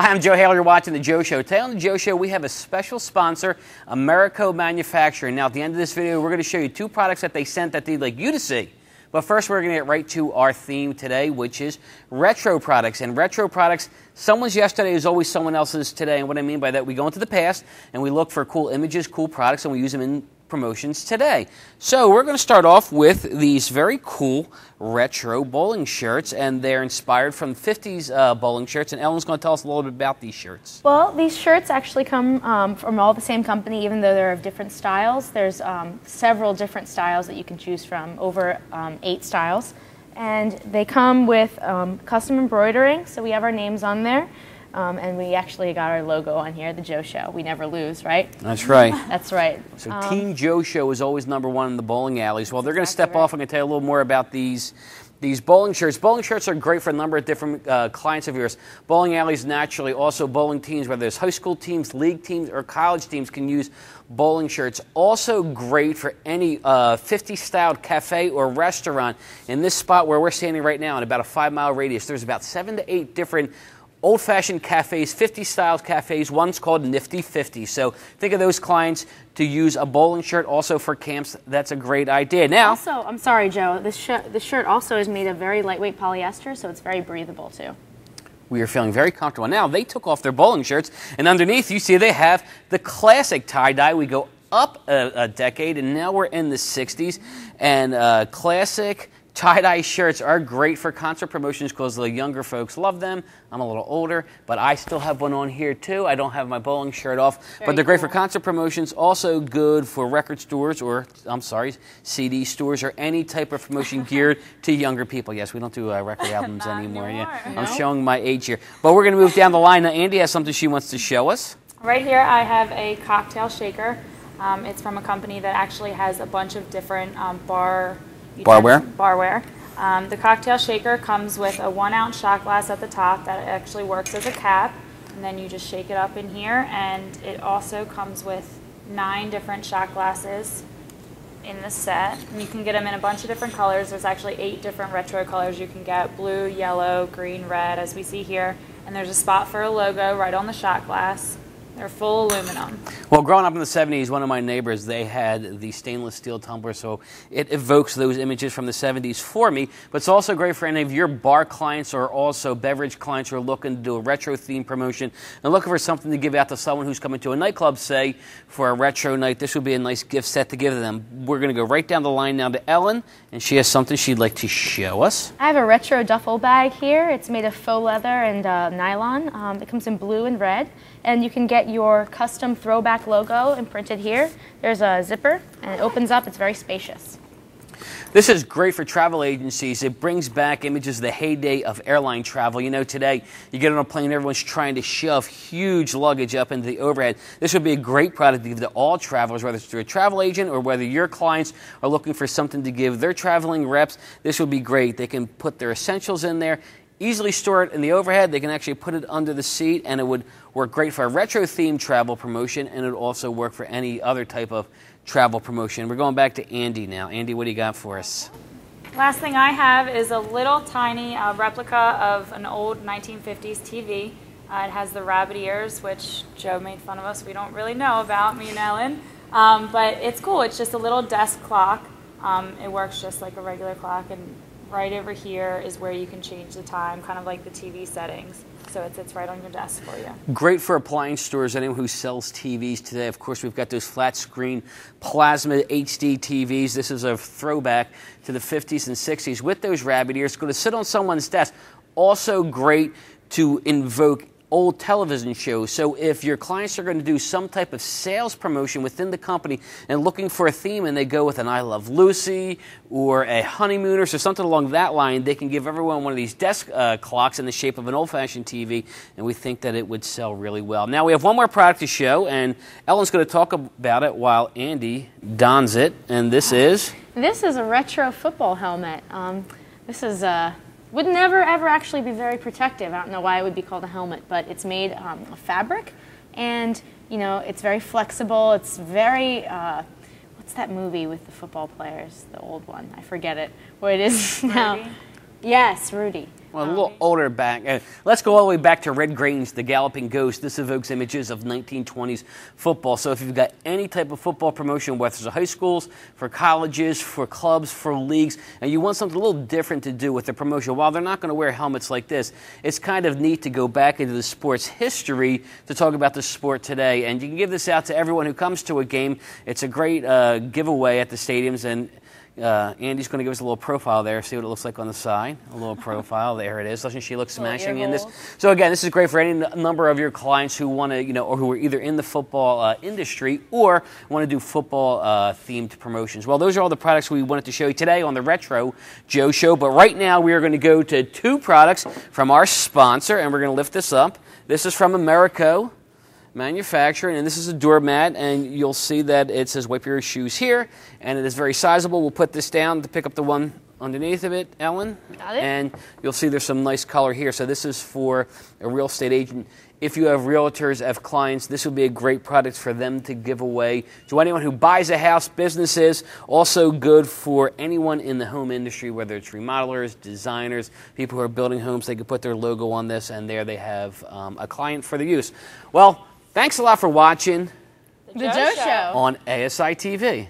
Hi, I'm Joe Haley. You're watching The Joe Show. Today on The Joe Show, we have a special sponsor, Americo Manufacturing. Now, at the end of this video, we're going to show you two products that they sent that they'd like you to see. But first, we're going to get right to our theme today, which is retro products. And retro products, someone's yesterday is always someone else's today. And what I mean by that, we go into the past and we look for cool images, cool products, and we use them in promotions today. So we're going to start off with these very cool retro bowling shirts, and they're inspired from 50s uh, bowling shirts. And Ellen's going to tell us a little bit about these shirts. Well, these shirts actually come um, from all the same company, even though they're of different styles. There's um, several different styles that you can choose from, over um, eight styles. And they come with um, custom embroidering, so we have our names on there. Um, and we actually got our logo on here, the Joe Show. We never lose, right? That's right. That's right. So um, Team Joe Show is always number one in the bowling alleys. Well, they're going to step right. off. I'm going to tell you a little more about these these bowling shirts. Bowling shirts are great for a number of different uh, clients of yours. Bowling alleys, naturally, also bowling teams, whether it's high school teams, league teams, or college teams, can use bowling shirts. Also great for any uh, 50 styled cafe or restaurant. In this spot where we're standing right now, in about a five mile radius, there's about seven to eight different old fashioned cafes, 50 styles cafes. One's called Nifty 50. So think of those clients to use a bowling shirt also for camps. That's a great idea. Now, also, I'm sorry, Joe, this, sh- this shirt also is made of very lightweight polyester, so it's very breathable too. We are feeling very comfortable. Now, they took off their bowling shirts, and underneath, you see they have the classic tie dye. We go up a, a decade, and now we're in the 60s. And uh, classic Tie-dye shirts are great for concert promotions because the younger folks love them. I'm a little older, but I still have one on here too. I don't have my bowling shirt off, Very but they're cool. great for concert promotions. Also good for record stores or, I'm sorry, CD stores or any type of promotion geared to younger people. Yes, we don't do uh, record albums anymore. anymore. Yeah, no. I'm showing my age here. But we're going to move down the line. Now, Andy has something she wants to show us. Right here, I have a cocktail shaker. Um, it's from a company that actually has a bunch of different um, bar Barware? Barware. Um, the cocktail shaker comes with a one ounce shot glass at the top that actually works as a cap. And then you just shake it up in here. And it also comes with nine different shot glasses in the set. And you can get them in a bunch of different colors. There's actually eight different retro colors you can get blue, yellow, green, red, as we see here. And there's a spot for a logo right on the shot glass. They're full aluminum. Well, growing up in the 70s, one of my neighbors, they had the stainless steel tumbler, so it evokes those images from the 70s for me. But it's also great for any of your bar clients or also beverage clients who are looking to do a retro theme promotion and looking for something to give out to someone who's coming to a nightclub, say, for a retro night. This would be a nice gift set to give them. We're going to go right down the line now to Ellen, and she has something she'd like to show us. I have a retro duffel bag here. It's made of faux leather and uh, nylon. Um, it comes in blue and red and you can get your custom throwback logo imprinted here. There's a zipper and it opens up, it's very spacious. This is great for travel agencies. It brings back images of the heyday of airline travel. You know, today you get on a plane, everyone's trying to shove huge luggage up into the overhead. This would be a great product to give to all travelers, whether it's through a travel agent or whether your clients are looking for something to give their traveling reps. This would be great. They can put their essentials in there easily store it in the overhead. They can actually put it under the seat, and it would work great for a retro themed travel promotion, and it would also work for any other type of travel promotion. We're going back to Andy now. Andy, what do you got for us? Last thing I have is a little tiny uh, replica of an old 1950s TV. Uh, it has the rabbit ears, which Joe made fun of us. We don't really know about, me and Ellen. Um, but it's cool. It's just a little desk clock. Um, it works just like a regular clock, and right over here is where you can change the time, kind of like the TV settings. So it sits right on your desk for you. Great for appliance stores, anyone who sells TVs today. Of course, we've got those flat screen plasma HD TVs. This is a throwback to the 50s and 60s with those rabbit ears. Going to sit on someone's desk. Also great to invoke old television shows. So if your clients are going to do some type of sales promotion within the company and looking for a theme and they go with an I Love Lucy or a Honeymooners or something along that line, they can give everyone one of these desk uh, clocks in the shape of an old-fashioned TV and we think that it would sell really well. Now we have one more product to show and Ellen's going to talk about it while Andy dons it and this is? This is a retro football helmet. Um, this is a uh would never ever actually be very protective. I don't know why it would be called a helmet, but it's made um, of fabric, and you know it's very flexible. It's very uh, what's that movie with the football players? The old one, I forget it. Where it is now. Rudy? Yes, Rudy. Well, a little older back. Uh, let's go all the way back to Red Grange, the Galloping Ghost. This evokes images of 1920s football. So if you've got any type of football promotion, whether it's for high schools, for colleges, for clubs, for leagues, and you want something a little different to do with the promotion, while they're not going to wear helmets like this, it's kind of neat to go back into the sport's history to talk about the sport today. And you can give this out to everyone who comes to a game. It's a great uh, giveaway at the stadiums and uh, Andy's going to give us a little profile there, see what it looks like on the side. A little profile. There it is. Doesn't she look smashing in this? So again, this is great for any number of your clients who want to, you know, or who are either in the football uh, industry or want to do football uh, themed promotions. Well, those are all the products we wanted to show you today on the Retro Joe Show. But right now, we are going to go to two products from our sponsor, and we're going to lift this up. This is from Americo manufacturing, and this is a doormat, and you'll see that it says wipe your shoes here, and it is very sizable. We'll put this down to pick up the one underneath of it, Ellen. Got it. And you'll see there's some nice color here. So this is for a real estate agent. If you have realtors, have clients, this would be a great product for them to give away to anyone who buys a house, businesses. Also good for anyone in the home industry, whether it's remodelers, designers, people who are building homes. They could put their logo on this, and there they have um, a client for the use. Well, thanks a lot for watching The Joe Show. on ASI TV.